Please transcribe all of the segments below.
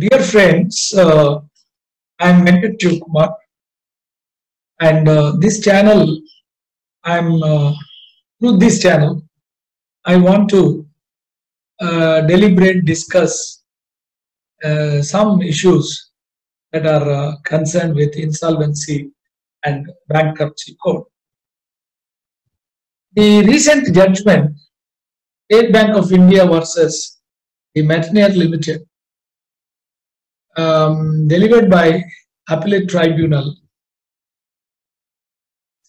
Dear friends, uh, I'm Venkat Kumar, and uh, this channel, I'm uh, through this channel, I want to uh, deliberate, discuss uh, some issues that are uh, concerned with insolvency and bankruptcy code. The recent judgment, State Bank of India versus the Metenere Limited, um, delivered by Appellate Tribunal,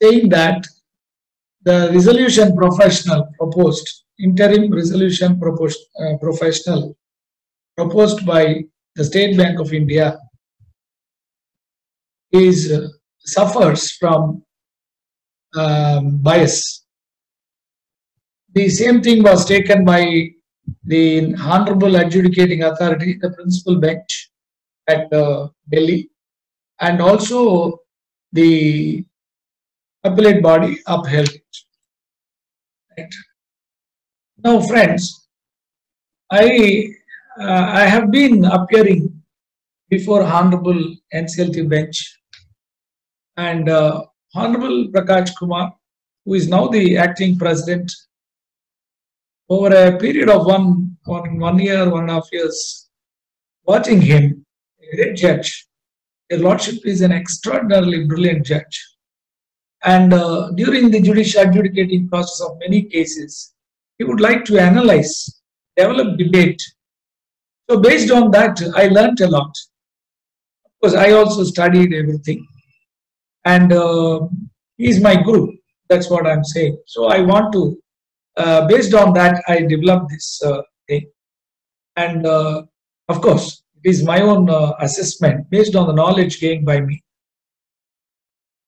saying that the resolution professional proposed, interim resolution proposed, uh, professional proposed by the State Bank of India is uh, suffers from um, bias. The same thing was taken by the Honorable Adjudicating Authority, the principal bench at uh, Delhi, and also the appellate body upheld it. Right. Now, friends, I uh, I have been appearing before Honorable NCLT bench and uh, Honorable Prakash Kumar, who is now the acting president, over a period of one, one, one year, one and a half years, watching him, a great judge. Your Lordship is an extraordinarily brilliant judge. And uh, during the judicial adjudicating process of many cases, he would like to analyze, develop debate. So based on that, I learned a lot. Of course, I also studied everything and uh, he's my guru. That's what I'm saying. So I want to, uh, based on that, I developed this uh, thing. And uh, of course, it is my own uh, assessment based on the knowledge gained by me.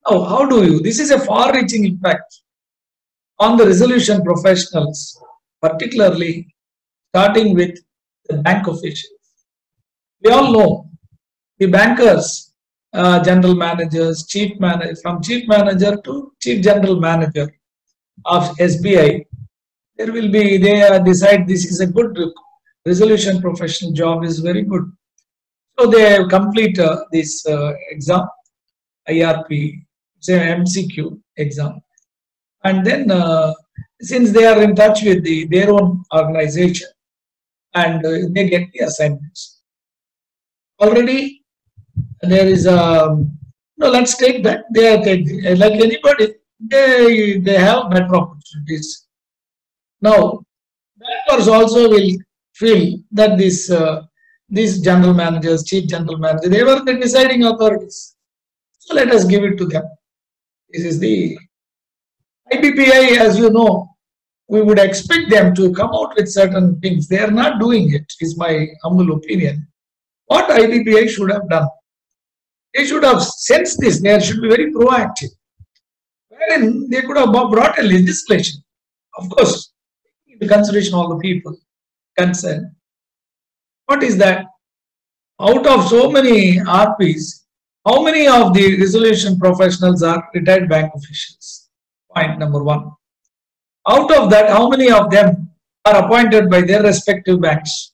Now, how do you? This is a far-reaching impact on the resolution professionals, particularly starting with the bank officials. We all know the bankers uh, general managers, chief manager, from chief manager to chief general manager of SBI, there will be, they uh, decide this is a good resolution professional job is very good. So they complete uh, this uh, exam, IRP, say MCQ exam. And then uh, since they are in touch with the, their own organization and uh, they get the assignments. Already there is a no let's take that they are like anybody they they have better opportunities now bankers also will feel that this uh, these general managers chief general manager they were the deciding authorities so let us give it to them this is the IBBI as you know we would expect them to come out with certain things they are not doing it is my humble opinion what IBBI should have done they should have sensed this. They should be very proactive. Wherein they could have brought a legislation. Of course, in consideration all the people concerned. What is that? Out of so many RPs, how many of the resolution professionals are retired bank officials? Point number one. Out of that, how many of them are appointed by their respective banks?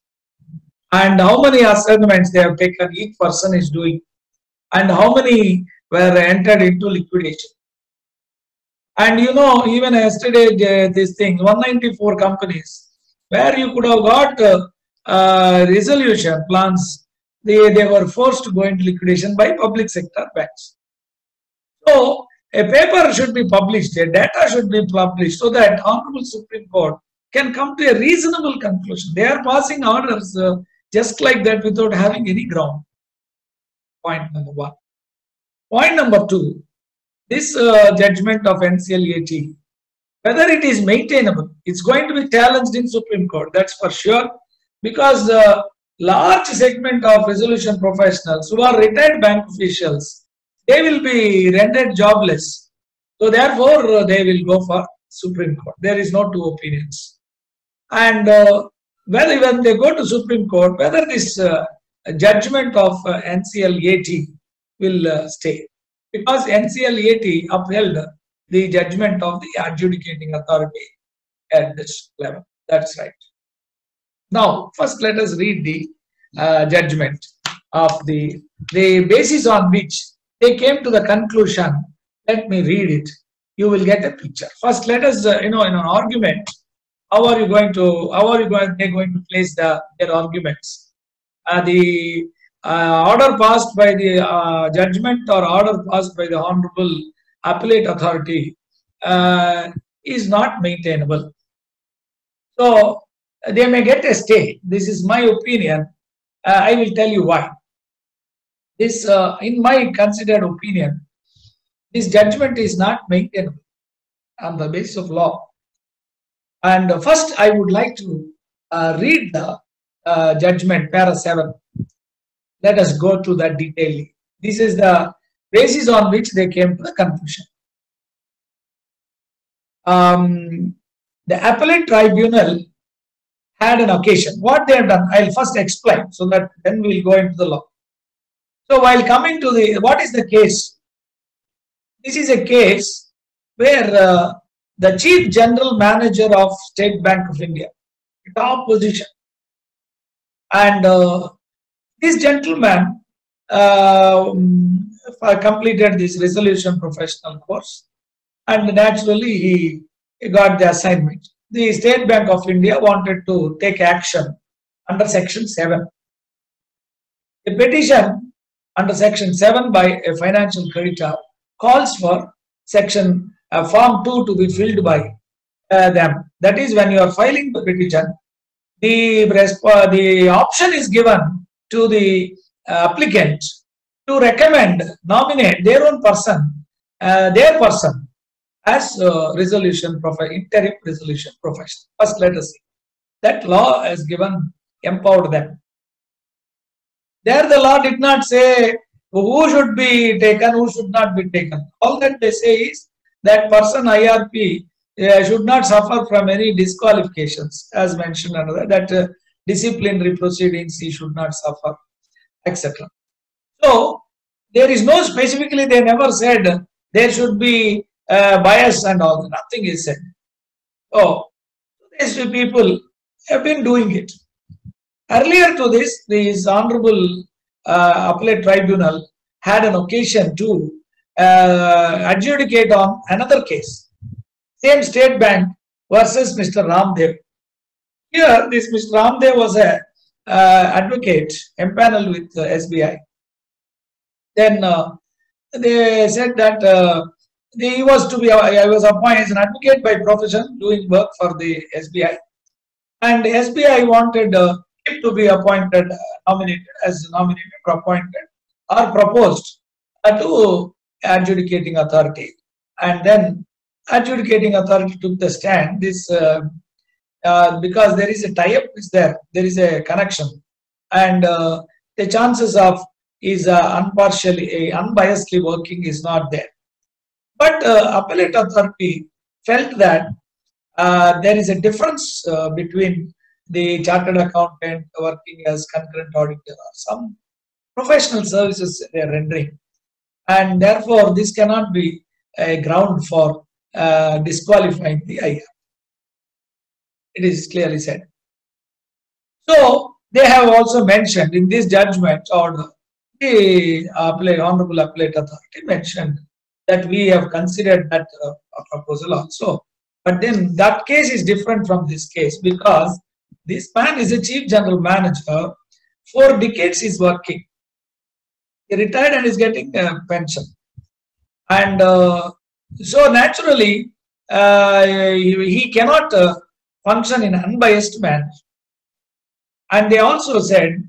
And how many assignments they have taken, each person is doing and how many were entered into liquidation. And you know, even yesterday, this thing, 194 companies, where you could have got uh, uh, resolution plans, they, they were forced to go into liquidation by public sector banks. So, a paper should be published, a data should be published so that Honorable Supreme Court can come to a reasonable conclusion. They are passing orders uh, just like that without having any ground. Point number one. Point number two, this uh, judgment of NCLAT, whether it is maintainable, it's going to be challenged in Supreme Court, that's for sure, because the large segment of resolution professionals who are retired bank officials, they will be rendered jobless. So therefore, uh, they will go for Supreme Court. There is no two opinions. And uh, whether when they go to Supreme Court, whether this uh, judgment of uh, NCLAT will uh, stay because NCLAT upheld the judgment of the adjudicating authority at this level. That's right. Now, first let us read the uh, judgment. of the the basis on which they came to the conclusion. Let me read it. You will get a picture. First, let us, uh, you know, in an argument, how are you going to, how are you going, they're going to place the, their arguments? Uh, the uh, order passed by the uh, judgment or order passed by the Honorable Appellate Authority uh, is not maintainable. So they may get a stay. This is my opinion. Uh, I will tell you why. This, uh, in my considered opinion, this judgment is not maintainable on the basis of law. And uh, first, I would like to uh, read the uh, judgment, para 7. Let us go through that detailedly. This is the basis on which they came to the conclusion. Um, the appellate tribunal had an occasion. What they have done, I'll first explain so that then we'll go into the law. So while coming to the, what is the case? This is a case where uh, the chief general manager of State Bank of India, top position, and uh, this gentleman uh, completed this resolution professional course, and naturally he got the assignment the State Bank of India wanted to take action under Section 7. A petition under Section 7 by a financial creditor calls for Section uh, Form 2 to be filled by uh, them. That is, when you are filing the petition, the, the option is given to the uh, applicant to recommend, nominate their own person, uh, their person as resolution profession, interim resolution profession. First, let us see. That law has given, empowered them. There the law did not say who should be taken, who should not be taken. All that they say is that person IRP uh, should not suffer from any disqualifications as mentioned another that uh, disciplinary proceedings he should not suffer etc. So there is no specifically they never said there should be uh, bias and all. Nothing is said. Oh, these people have been doing it. Earlier to this, this Honorable uh, Appellate Tribunal had an occasion to uh, adjudicate on another case. Same State Bank versus Mr. Ramdev. Here, this Mr. Ramdev was a uh, advocate empaneled with uh, SBI. Then uh, they said that uh, he was to be, I was appointed as an advocate by profession doing work for the SBI. And SBI wanted uh, him to be appointed, uh, nominated as nominated appointed or proposed uh, to adjudicating authority. And then adjudicating authority took the stand. This uh, uh, because there is a tie-up is there, there is a connection, and uh, the chances of is unpartially, unbiasedly working is not there. But uh, appellate authority felt that uh, there is a difference uh, between the chartered accountant working as concurrent auditor or some professional services they are rendering. And therefore, this cannot be a ground for uh, disqualifying the IR. It is clearly said. So, they have also mentioned in this judgment or the appellate, Honorable Appellate Authority mentioned that we have considered that uh, proposal also. But then that case is different from this case because this man is a chief general manager. Four decades is working. He retired and is getting a pension. And uh, so naturally, uh, he, cannot uh, function in unbiased manner. And they also said,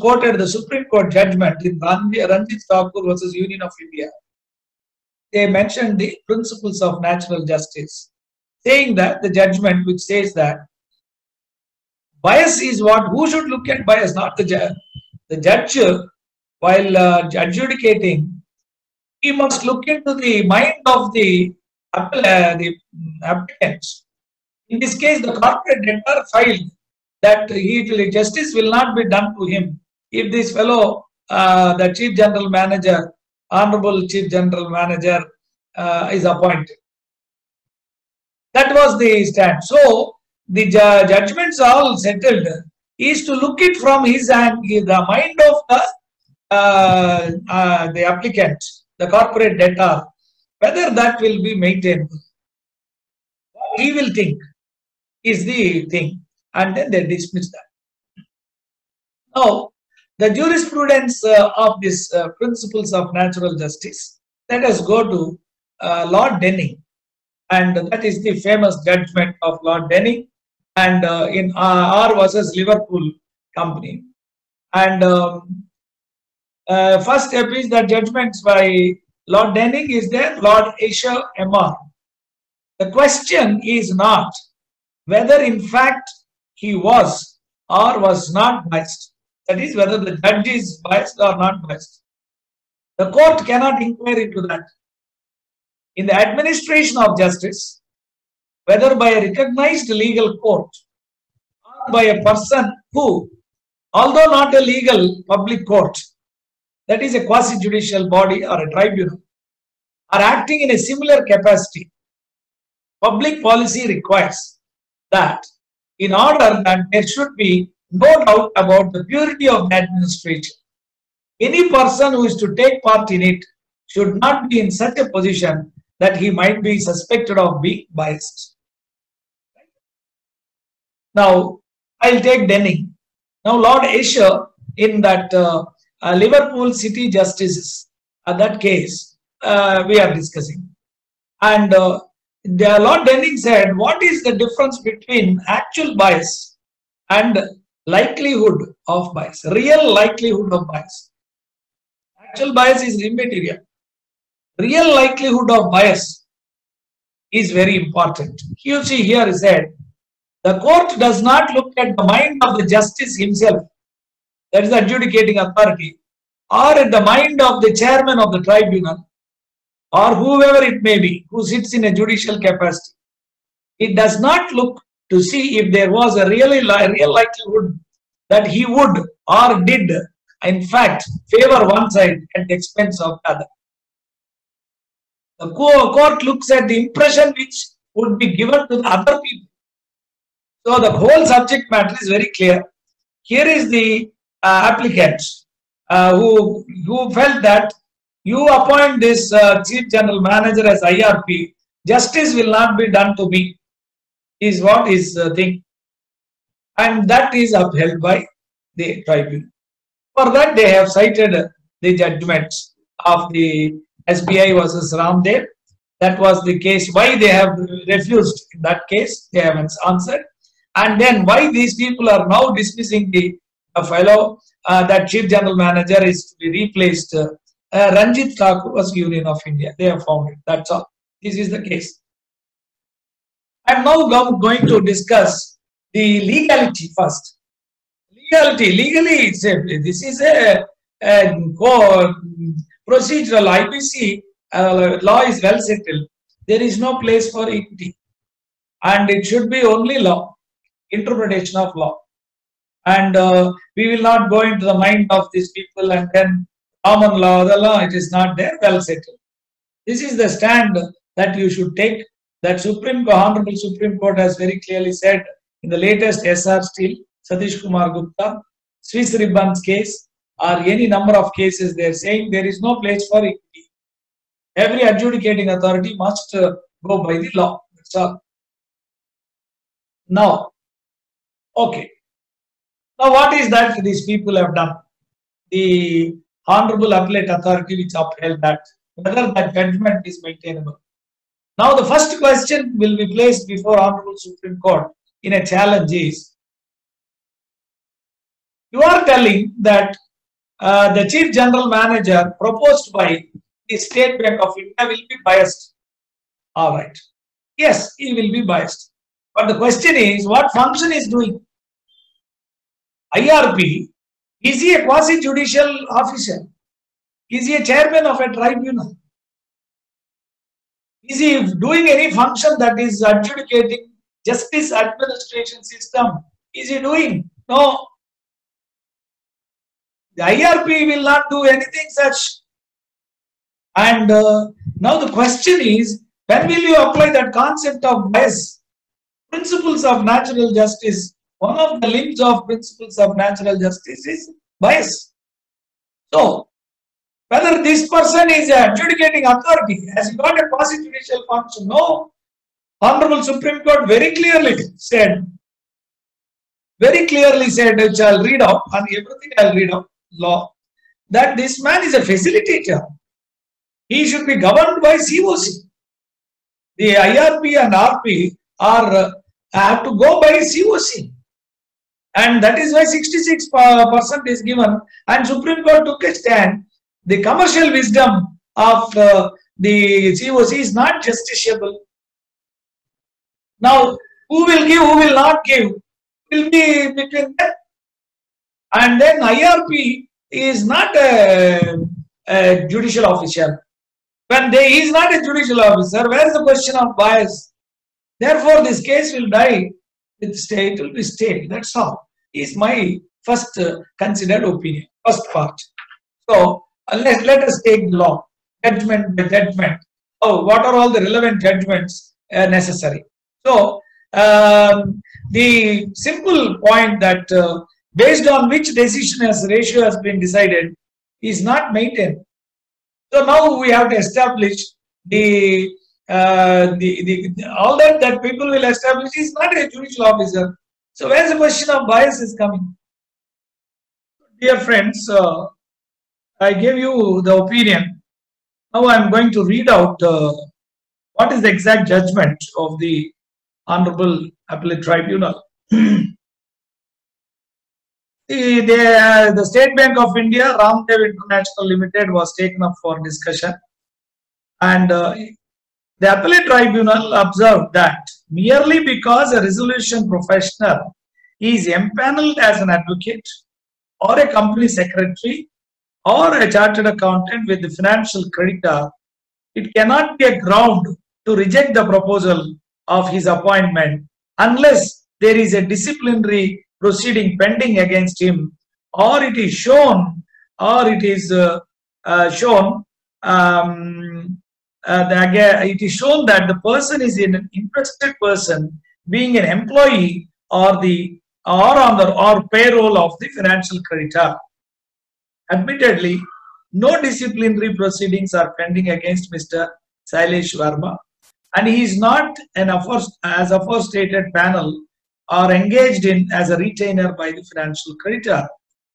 quoted the Supreme Court judgment in Ranjit Thakur versus Union of India they mentioned the principles of natural justice, saying that the judgment which says that bias is what, who should look at bias, not the judge. The judge, while uh, adjudicating, he must look into the mind of the, uh, the applicants. In this case, the corporate debtor filed that he, justice will not be done to him if this fellow, uh, the chief general manager, Honorable Chief General Manager uh, is appointed. That was the stand. So the ju judgments all settled is to look it from his and the mind of the uh, uh, the applicant, the corporate debtor, whether that will be maintained. What he will think is the thing, and then they dismiss that. Now, the jurisprudence uh, of these uh, principles of natural justice, let us go to uh, Lord Denning, and that is the famous judgment of Lord Denning, and in R versus Liverpool Company. And um, uh, first step is the judgments by Lord Denning is there, Lord Esher MR. The question is not whether in fact he was or was not biased. That is whether the judge is biased or not biased. The court cannot inquire into that. In the administration of justice, whether by a recognized legal court or by a person who, although not a legal public court, that is a quasi-judicial body or a tribunal, are acting in a similar capacity. Public policy requires that in order that there should be no doubt about the purity of the administration, any person who is to take part in it should not be in such a position that he might be suspected of being biased. Now, I'll take Denning. Now, Lord Esher in that uh, uh, Liverpool City Justices, uh, that case, uh, we are discussing. And uh, the Lord Denning said, what is the difference between actual bias and likelihood of bias, real likelihood of bias? Actual bias is immaterial. Real likelihood of bias is very important. You see here said, the court does not look at the mind of the justice himself, that is the adjudicating authority, or at the mind of the chairman of the tribunal, or whoever it may be who sits in a judicial capacity. It does not look to see if there was a really real likelihood that he would or did, in fact, favor one side at the expense of the other. The court looks at the impression which would be given to the other people so the whole subject matter is very clear. Here is the uh, applicant uh, who, who felt that you appoint this uh, chief general manager as IRP, justice will not be done to me, is what is the thing. And that is upheld by the tribunal. For that, they have cited the judgments of the SBI versus Ramdev. That was the case. Why they have refused in that case, they haven't answered. And then why these people are now dismissing the uh, fellow uh, that chief general manager is to be replaced. Uh, Ranjit Thakur was Union of India. They have found it. That's all. This is the case. I'm now going to discuss the legality first. Legality, legally, it's a, this is a, a procedural IBC uh, law is well settled. There is no place for equity, and it should be only law interpretation of law. And uh, we will not go into the mind of these people and then common law, the law, it is not there, well settled. This is the stand that you should take that Supreme Honorable Supreme Court has very clearly said in the latest Essar Steel, Satish Kumar Gupta, Swiss Ribbons case, or any number of cases, they are saying there is no place for equity. Every adjudicating authority must uh, go by the law. That's all. Now, Okay. Now, what is that these people have done? The Honorable Appellate Authority which upheld that, whether that judgment is maintainable. Now, the first question will be placed before Honorable Supreme Court in a challenge is, you are telling that uh, the Chief General Manager proposed by the State Bank of India will be biased. All right. Yes, he will be biased. But the question is, what function is doing? IRP, is he a quasi-judicial officer? Is he a chairman of a tribunal? Is he doing any function that is adjudicating justice administration system? Is he doing? No. The IRP will not do anything such. And uh, now the question is, when will you apply that concept of bias? Principles of natural justice one of the limbs of principles of natural justice is bias. So, whether this person is adjudicating authority, has got a quasi judicial function? No. Honorable Supreme Court very clearly said, very clearly said, which I'll read out, and everything I'll read out, law, that this man is a facilitator. He should be governed by COC. The IRP and RP are uh, have to go by COC. And that is why 66% is given. And Supreme Court took a stand. The commercial wisdom of uh, the COC is not justiciable. Now, who will give, who will not give, will be between them. And then IRP is not a, a judicial officer. When they, he is not a judicial officer, where is the question of bias? Therefore, this case will die with state, will be stayed. That's all. Is my first uh, considered opinion, first part. So, uh, let, us take law, judgment by judgment. Oh, what are all the relevant judgments uh, necessary? So, um, the simple point that uh, based on which decision as ratio has been decided is not maintained. So now we have to establish the, uh, the, the all that that people will establish is not a judicial officer. So where's the question of bias is coming? Dear friends, uh, I gave you the opinion. Now I'm going to read out uh, what is the exact judgment of the Honorable Appellate Tribunal. the, the, the State Bank of India, Ramdev International Limited was taken up for discussion. And uh, the Appellate Tribunal observed that merely because a resolution professional is empaneled as an advocate or a company secretary or a chartered accountant with the financial creditor, it cannot be a ground to reject the proposal of his appointment unless there is a disciplinary proceeding pending against him or it is shown or it is uh, uh, shown um, uh, the, it is shown that the person is an interested person being an employee or the or on the or payroll of the financial creditor. Admittedly, no disciplinary proceedings are pending against Mr. Sailesh Verma and he is not an as aforestated panel or engaged in as a retainer by the financial creditor.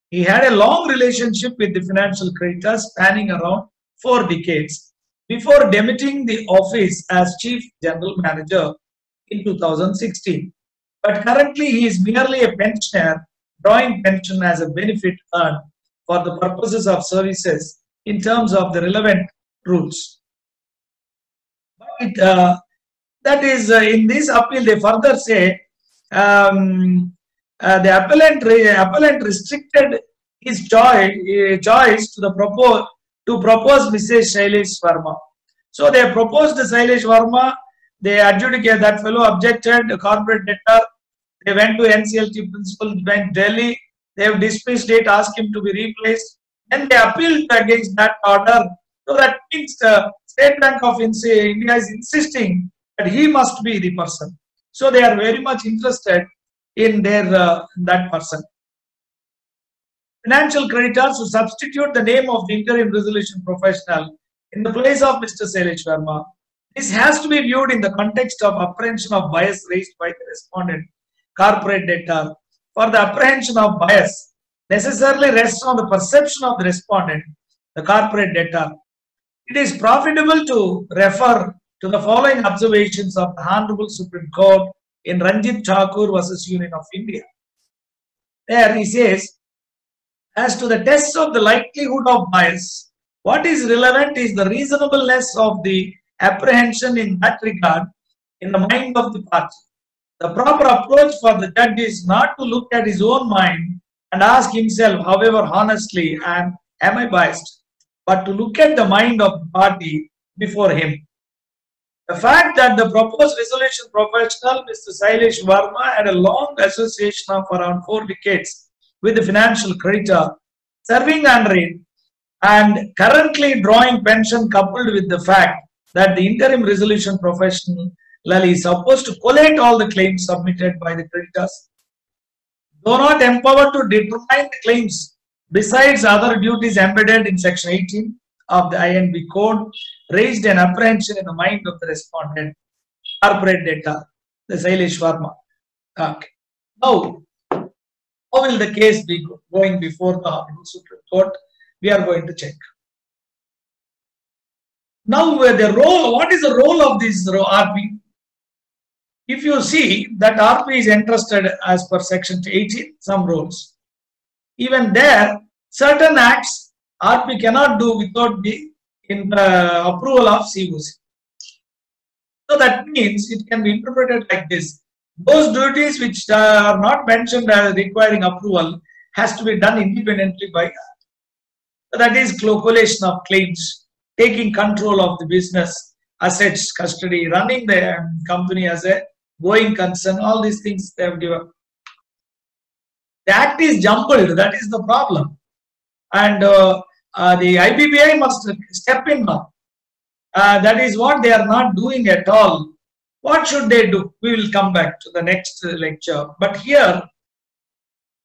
He had a long relationship with the financial creditor spanning around four decades before demitting the office as chief general manager in 2016. But currently he is merely a pensioner drawing pension as a benefit earned for the purposes of services in terms of the relevant rules. But uh, that is uh, in this appeal they further say um, uh, the appellant, appellant restricted his choice, uh, choice to the propose to propose Mrs. Shailesh Verma. So they proposed Shailesh Verma. They adjudicated that fellow objected. The corporate debtor. They went to NCLT principal bench Delhi. They have dismissed it, asked him to be replaced. And they appealed against that order. So that means the State Bank of India is insisting that he must be the person. So they are very much interested in their uh, that person. Financial creditors who substitute the name of the interim resolution professional in the place of Mr. Sailesh Verma. This has to be viewed in the context of apprehension of bias raised by the respondent corporate debtor. For the apprehension of bias necessarily rests on the perception of the respondent, the corporate debtor. It is profitable to refer to the following observations of the Honorable Supreme Court in Ranjit Thakur versus Union of India. There he says, as to the tests of the likelihood of bias, what is relevant is the reasonableness of the apprehension in that regard in the mind of the party. The proper approach for the judge is not to look at his own mind and ask himself, however honestly, and am I biased, but to look at the mind of the party before him. The fact that the proposed resolution professional, Mr. Sailesh Verma, had a long association of around four decades with the financial creditor, serving under it, and currently drawing pension coupled with the fact that the interim resolution professional is supposed to collate all the claims submitted by the creditors, though not empowered to determine the claims besides other duties embedded in section 18 of the INB code, raised an apprehension in the mind of the respondent, corporate debtor, the Sailesh Verma. Okay. Now, how will the case be going before the Supreme Court? We are going to check. Now, the role, what is the role of this RP? If you see that RP is entrusted as per section 18, some rules. Even there, certain acts RP cannot do without the in the approval of COC. So that means it can be interpreted like this. Those duties which are not mentioned as requiring approval has to be done independently by so that is collation of claims, taking control of the business, assets, custody, running the um, company as a going concern, all these things they have given. The act is jumbled, that is the problem. And uh, uh, the IBBI must step in now. Uh, that is what they are not doing at all. What should they do? We will come back to the next lecture. But here,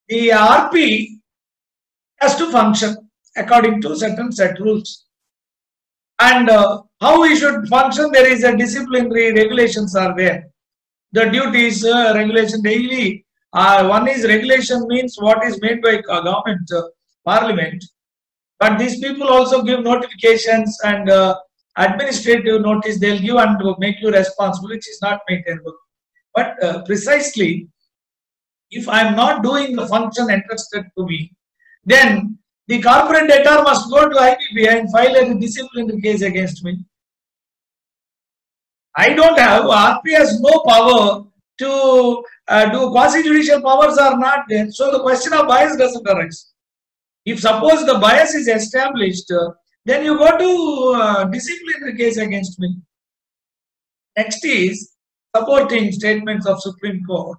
the RP has to function according to certain set rules. And uh, how we should function, there is a disciplinary regulations are there. The duties, uh, regulation daily, uh, one is regulation means what is made by government, uh, parliament. But these people also give notifications and uh, administrative notice they'll give and make you responsible, which is not maintainable. But uh, precisely, if I'm not doing the function entrusted to me, then the corporate debtor must go to IBBI and file a disciplinary case against me. I don't have, RP has no power to uh, do quasi-judicial powers are not there. So the question of bias doesn't arise. If suppose the bias is established, uh, then you go to uh, disciplinary case against me. Next is supporting statements of Supreme Court.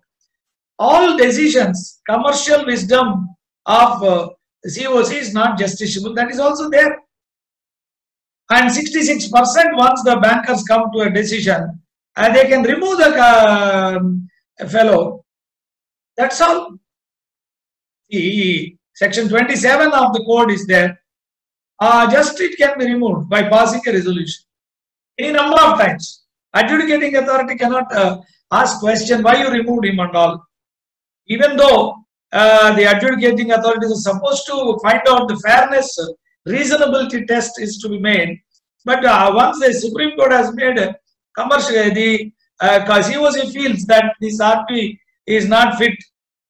All decisions, commercial wisdom of uh, COC is not justiciable. That is also there. And 66% once the bankers come to a decision, and they can remove the uh, fellow. That's all. Section 27 of the code is there. Uh, just it can be removed by passing a resolution. Any number of times. Adjudicating authority cannot uh, ask question why you removed him and all. Even though uh, the adjudicating authorities are supposed to find out the fairness, reasonability test is to be made. But uh, once the Supreme Court has made a commercial, the uh, COC feels that this RP is not fit,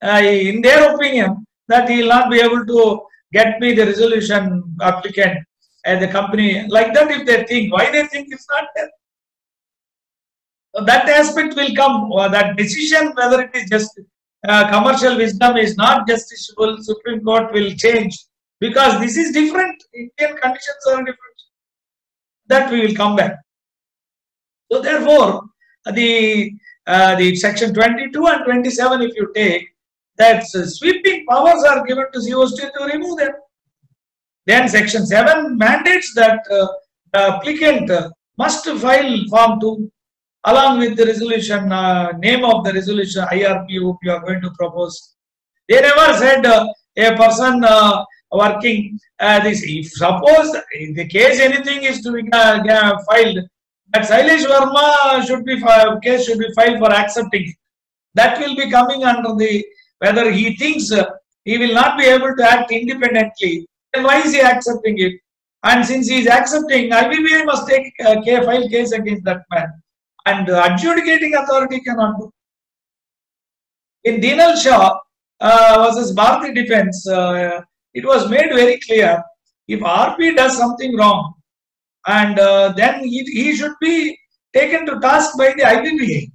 uh, in their opinion, that he will not be able to get me the resolution applicant and the company. Like that, if they think, why they think it's not there? So that aspect will come, uh, that decision, whether it is just uh, commercial wisdom is not justiciable, Supreme Court will change because this is different. Indian conditions are different. That we will come back. So therefore, the uh, the section 22 and 27, if you take, that sweeping powers are given to COC to remove them. Then section 7 mandates that uh, the applicant uh, must file form 2 along with the resolution, uh, name of the resolution, IRP you are going to propose. They never said uh, a person uh, working uh, this. If suppose in the case anything is to be uh, filed, that Sailesh Verma should be case should be filed for accepting. That will be coming under the whether he thinks uh, he will not be able to act independently. Then why is he accepting it? And since he is accepting, IBBI must take a file case against that man and adjudicating authority cannot do. In Dinal Shah uh, versus Bharati Defense, uh, it was made very clear if RP does something wrong, and uh, then he, he should be taken to task by the IBBI.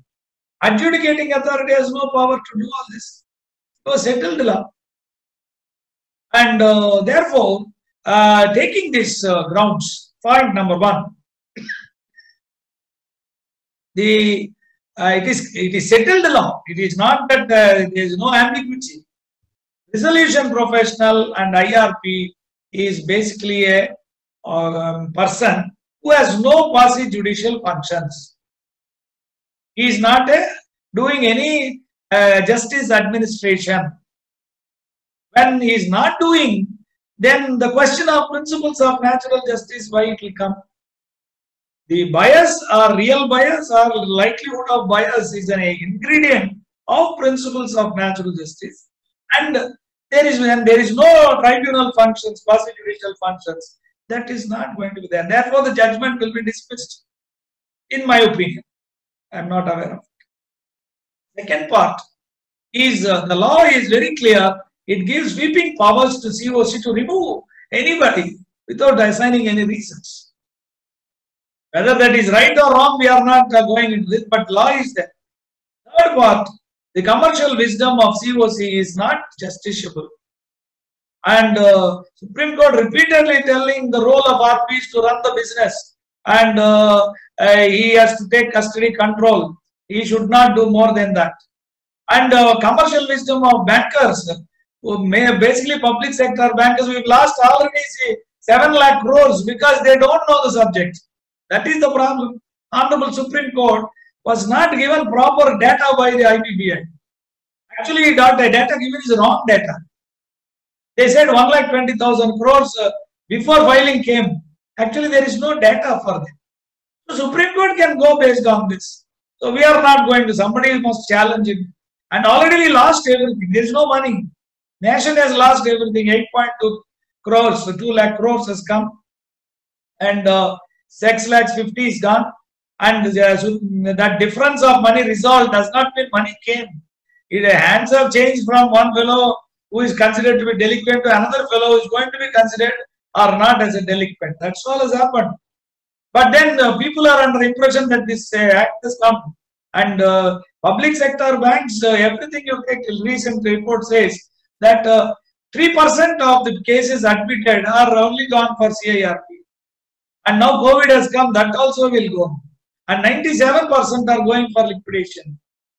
Adjudicating authority has no power to do all this. It was settled law. And uh, therefore, uh, taking these uh, grounds, point number one, the uh, it is it is settled law. It is not that uh, there is no ambiguity. Resolution professional and IRP is basically a um, person who has no quasi judicial functions. He is not a, doing any uh, justice administration. When he is not doing then the question of principles of natural justice, why it will come? The bias or real bias or likelihood of bias is an ingredient of principles of natural justice. And there is there is no tribunal functions, quasi-judicial functions, that is not going to be there. Therefore, the judgment will be dismissed, in my opinion. I am not aware of it. Second part is uh, the law is very clear. It gives sweeping powers to COC to remove anybody without assigning any reasons. Whether that is right or wrong, we are not uh, going into this, but law is there. Third part, the commercial wisdom of COC is not justiciable. And uh, Supreme Court repeatedly telling the role of RP is to run the business and uh, uh, he has to take custody control. He should not do more than that. And uh, commercial wisdom of bankers, may, basically public sector bankers, we've lost already say, 7 lakh crores because they don't know the subject. That is the problem. Honorable Supreme Court was not given proper data by the IBBI. Actually, the data given is wrong data. They said 1 lakh 20,000 crores uh, before filing came. Actually, there is no data for them. So Supreme Court can go based on this. So we are not going to, somebody must challenge it. And already we lost everything. There is no money. Nation has lost everything. 8.2 crores, 2 lakh crores has come. And uh, 6 lakhs 50 is gone. And uh, that difference of money resolved does not mean money came. It hands have changed from one fellow who is considered to be delinquent to another fellow who is going to be considered or not as a delinquent. That's all has happened. But then uh, people are under impression that this uh, act has come. And uh, public sector banks, uh, everything you take, recent report says that 3% of the cases admitted are only gone for CIRP. And now COVID has come, that also will go. And 97% are going for liquidation.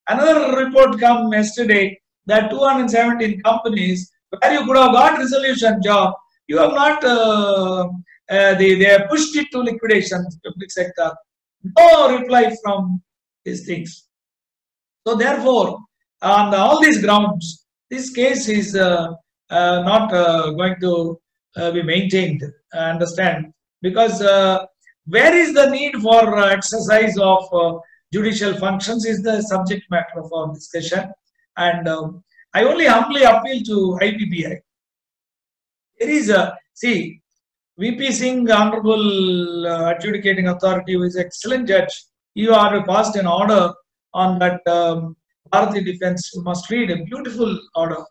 Another report come yesterday that 217 companies where you could have got resolution job, you have not, uh, uh, they, they have pushed it to liquidation, public sector. No reply from these things. So therefore, on all these grounds, this case is uh, uh not uh, going to uh, be maintained, I understand, because where is the need for exercise of judicial functions is the subject matter of our discussion. And um, I only humbly appeal to IBBI. There is a, see, VP Singh, Honorable uh, Adjudicating Authority, who is excellent judge, you are passed an order on that um, Bharati Defense. You must read a beautiful order.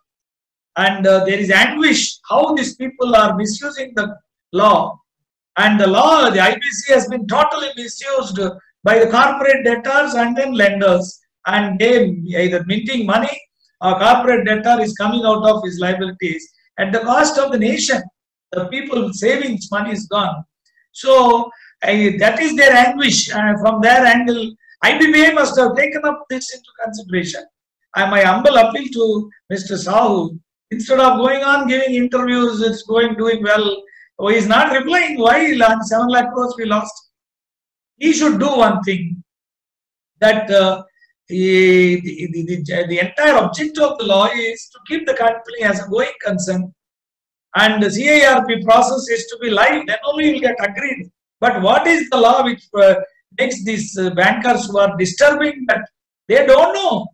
And uh, there is anguish how these people are misusing the law. And the law, the IBC has been totally misused by the corporate debtors and then lenders. And they either minting money or corporate debtor is coming out of his liabilities at the cost of the nation. The people savings money is gone. So that is their anguish. Uh, from their angle, IBBI must have taken up this into consideration. And my humble appeal to Mr. Sahoo, instead of going on giving interviews, it's going doing well. Oh, he's not replying. Why? 7 lakh crores we lost. He should do one thing that uh, the, the, the, the, entire objective of the law is to keep the company as a going concern and the CIRP process is to be live, then only will get agreed. But what is the law which uh, makes these uh, bankers who are disturbing that they don't know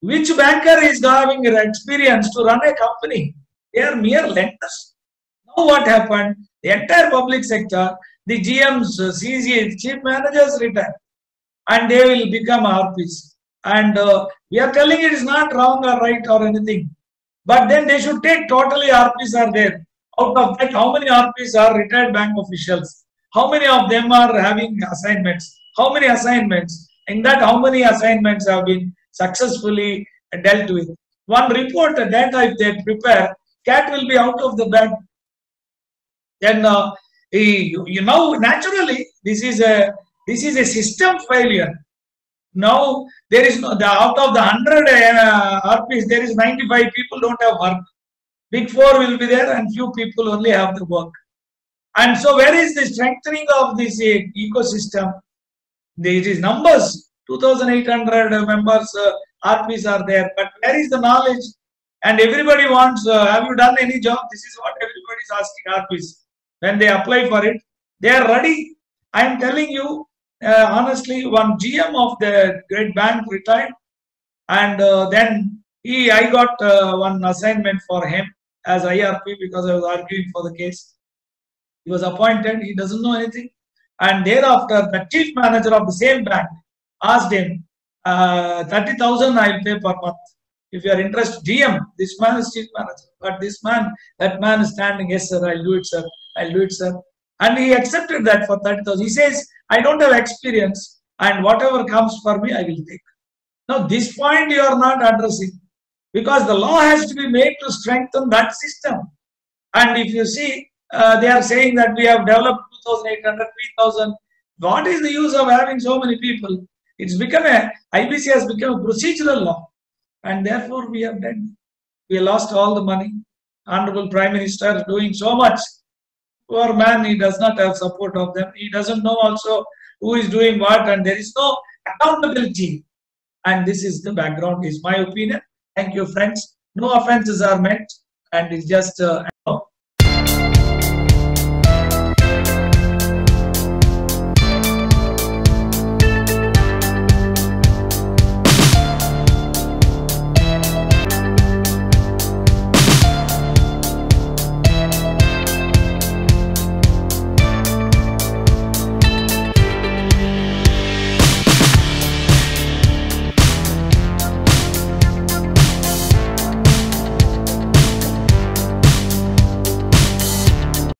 which banker is having experience to run a company. They are mere lenders. What happened? The entire public sector, the GMs, CGs, chief managers retire and they will become RPs. And uh, we are telling it is not wrong or right or anything. But then they should take totally RPs are there. Out of that, how many RPs are retired bank officials? How many of them are having assignments? How many assignments? In that, how many assignments have been successfully dealt with? One report, data if they prepare, cat will be out of the bag. Then uh, you, you know naturally this is a this is a system failure. Now there is no the out of the hundred uh, RPs there is 95 people don't have work. Big four will be there and few people only have the work. And so where is the strengthening of this uh, ecosystem? There is numbers 2,800 members uh, RPs are there, but where is the knowledge? And everybody wants. Uh, have you done any job? This is what everybody is asking RPs when they apply for it. They are ready. I am telling you, uh, honestly, one GM of the great bank retired, and uh, then he, I got uh, one assignment for him as IRP because I was arguing for the case. He was appointed. He doesn't know anything, and thereafter, the chief manager of the same bank asked him, uh, 30,000 I'll pay per month. If you are interested, GM, this man is chief manager. But this man, that man is standing, yes, sir, I'll do it, sir. I'll do it, sir. And he accepted that for 30,000. He says, I don't have experience, and whatever comes for me, I will take. Now, this point you are not addressing because the law has to be made to strengthen that system. And if you see, uh, they are saying that we have developed 2,800, 3,000. What is the use of having so many people? It's become a, IBC has become a procedural law. And therefore, we have done. We lost all the money. Honorable Prime Minister is doing so much. Poor man, he does not have support of them. He doesn't know also who is doing what, and there is no accountability. And this is the background, is my opinion. Thank you, friends. No offenses are meant, and it's just uh,